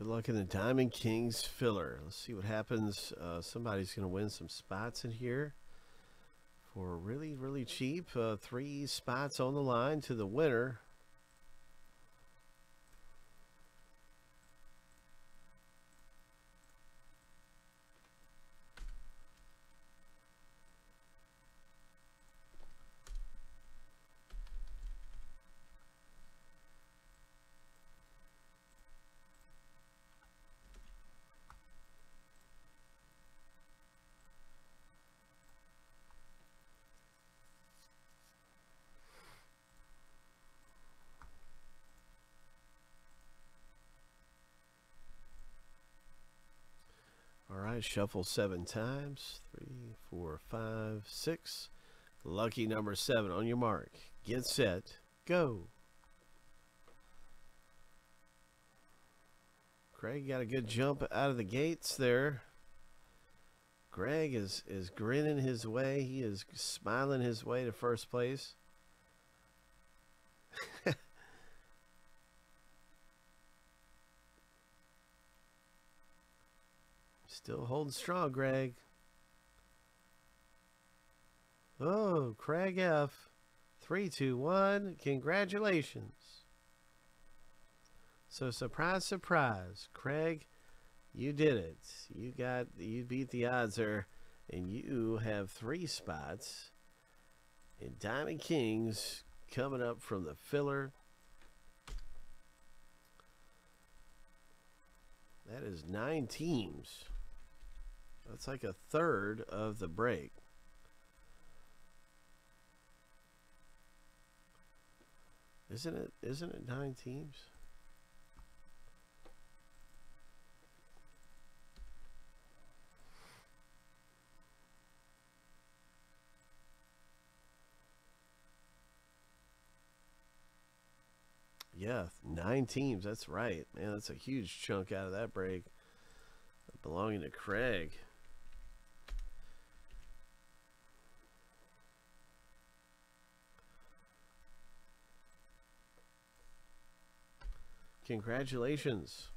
Good luck in the Diamond Kings filler. Let's see what happens. Uh, somebody's going to win some spots in here for really, really cheap. Uh, three spots on the line to the winner. Right, shuffle seven times. Three, four, five, six. Lucky number seven on your mark. Get set. Go. Craig got a good jump out of the gates there. Greg is, is grinning his way. He is smiling his way to first place. Still holding strong, Greg. Oh, Craig F. Three, two, one. Congratulations. So surprise, surprise, Craig, you did it. You got you beat the odds there, and you have three spots in Diamond Kings coming up from the filler. That is nine teams. That's like a third of the break. Isn't it isn't it nine teams? Yeah, nine teams. That's right. Man, that's a huge chunk out of that break belonging to Craig. Congratulations.